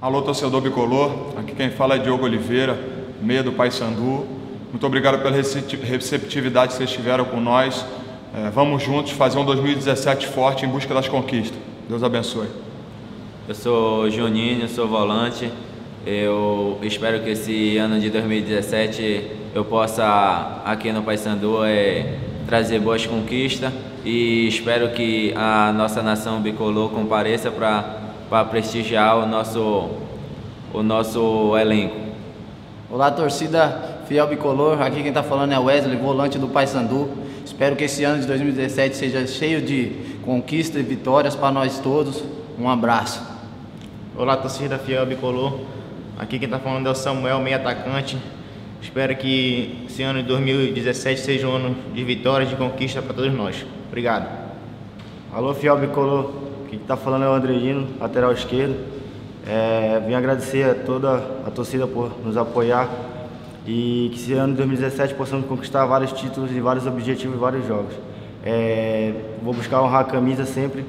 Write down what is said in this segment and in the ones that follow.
Alô, torcedor bicolor. Aqui quem fala é Diogo Oliveira, meia do Paysandu. Muito obrigado pela receptividade que vocês tiveram com nós. É, vamos juntos fazer um 2017 forte em busca das conquistas. Deus abençoe. Eu sou Juninho, sou volante. Eu espero que esse ano de 2017 eu possa, aqui no Paysandu, é, trazer boas conquistas e espero que a nossa nação bicolor compareça para prestigiar o nosso, o nosso elenco. Olá, torcida fiel bicolor. Aqui quem está falando é Wesley, volante do Paysandu. Espero que esse ano de 2017 seja cheio de conquistas e vitórias para nós todos. Um abraço. Olá, torcida fiel bicolor. Aqui quem está falando é o Samuel, meio atacante. Espero que esse ano de 2017 seja um ano de vitórias, de conquista para todos nós. Obrigado. Alô, fiel bicolor. Quem está falando é o Andreino, lateral esquerdo. É, vim agradecer a toda a torcida por nos apoiar e que esse ano de 2017 possamos conquistar vários títulos e vários objetivos em vários jogos. É, vou buscar honrar a camisa sempre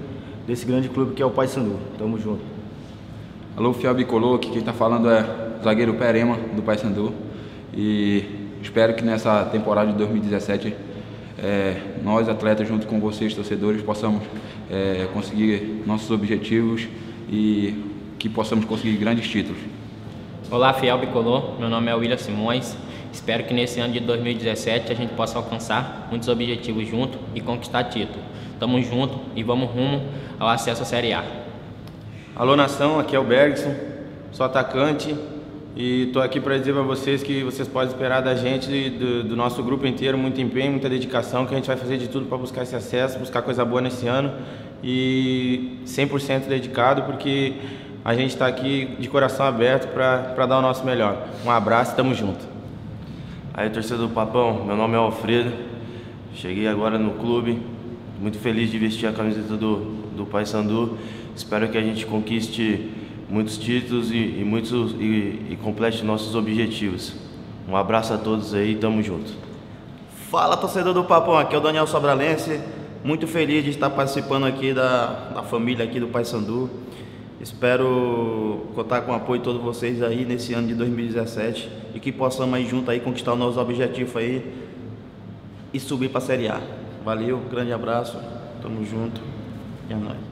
desse grande clube que é o Paysandu. Tamo junto. Alô, Fiel Bicolor, aqui quem está falando é o zagueiro Perema, do Paysandu. E espero que nessa temporada de 2017 é, nós, atletas, junto com vocês, torcedores, possamos é, conseguir nossos objetivos e que possamos conseguir grandes títulos. Olá, fiel bicolor. Meu nome é William Simões. Espero que nesse ano de 2017 a gente possa alcançar muitos objetivos junto e conquistar título. Tamo junto e vamos rumo ao acesso à Série A. Alô, nação. Aqui é o Bergson. Sou atacante e estou aqui para dizer para vocês que vocês podem esperar da gente, do, do, nosso grupo inteiro, muito empenho, muita dedicação, que a gente vai fazer de tudo para buscar esse acesso, buscar coisa boa nesse ano e 100% dedicado, porque a gente está aqui de coração aberto para dar o nosso melhor. Um abraço, tamo junto. Aí, torcedor do Papão, meu nome é Alfredo. Cheguei agora no clube, muito feliz de vestir a camiseta do, do Paysandu. Espero que a gente conquiste muitos títulos e, e muitos e, e complete nossos objetivos. Um abraço a todos aí, tamo junto. Fala torcedor do Papão, aqui é o Daniel Sobralense. Muito feliz de estar participando aqui da, da família aqui do Paysandu. Espero contar com o apoio de todos vocês aí nesse ano de 2017 e que possamos aí junto aí conquistar os nossos objetivos aí e subir para a Série A. Valeu, grande abraço, tamo junto e é nóis.